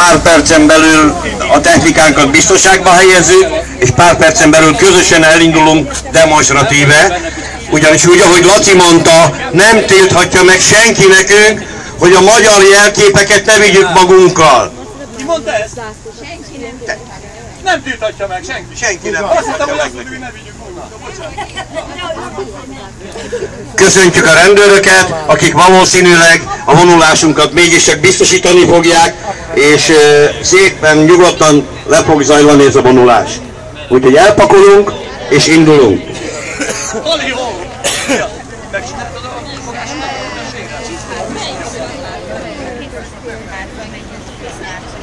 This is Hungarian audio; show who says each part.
Speaker 1: pár percen belül a technikánkat biztonságba helyezzük, és pár percen belül közösen elindulunk demonstratíve. Ugyanis úgy, ahogy Laci mondta, nem tilthatja meg senki nekünk, hogy a magyar jelképeket ne vigyük magunkkal.
Speaker 2: Ki mondta ezt? Senki nem. Nem tilthatja meg, senki.
Speaker 1: Senki nem
Speaker 2: Azt hittem,
Speaker 1: tilthatja
Speaker 2: hogy
Speaker 1: meg
Speaker 2: azt mondja, hogy ne vigyük.
Speaker 1: Köszöntjük a rendőröket, akik valószínűleg a vonulásunkat mégis csak biztosítani fogják, és szépen, nyugodtan le fog zajlani ez a vonulás. Úgyhogy elpakolunk, és indulunk.
Speaker 2: Thank you.